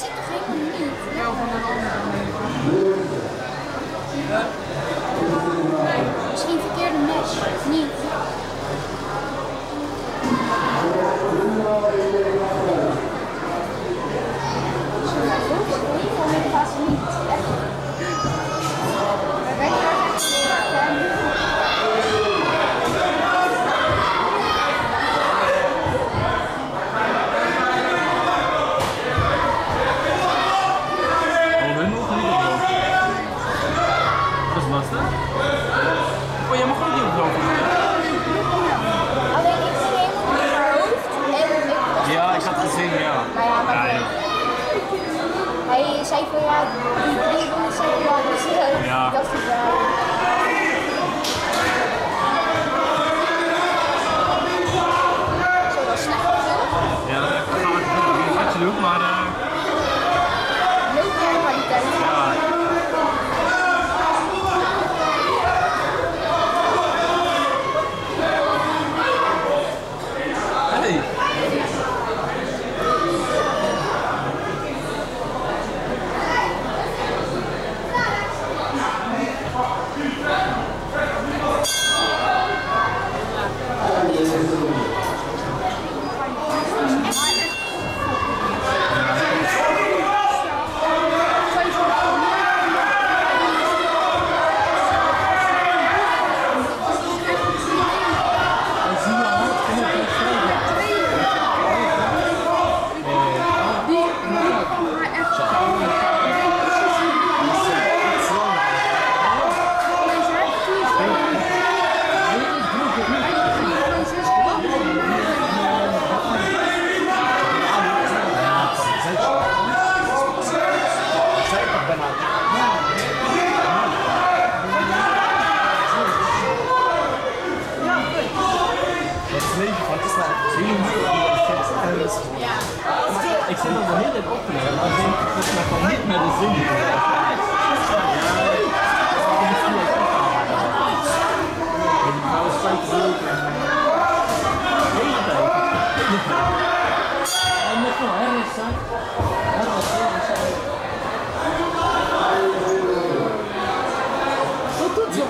zit toch helemaal niet? Ja, van een ander. Hij zei van ja, die drie ronden zijn al, dus dat is wel. Ik zit nog de hele tijd op te nemen, maar ik denk dat ik gewoon niet met de zin Wat doet ze?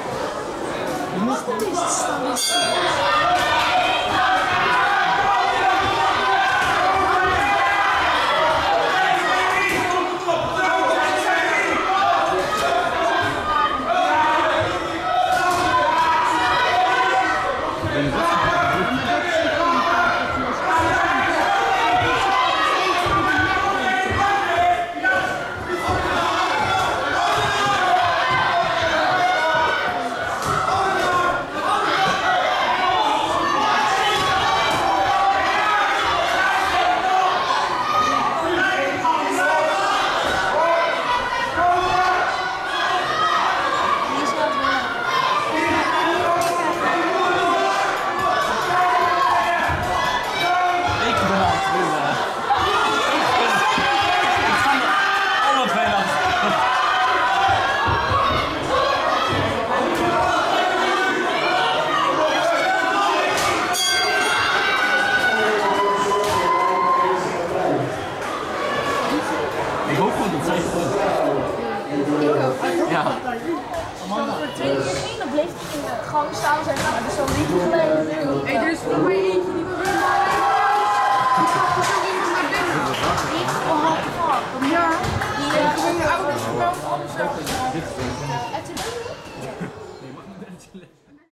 Wat is het? Ik Dat. Ja. Voor twee keer dan bleef ik in de gang staan en zeggen, nou, dat is wel niet geleden. Hé, er is nog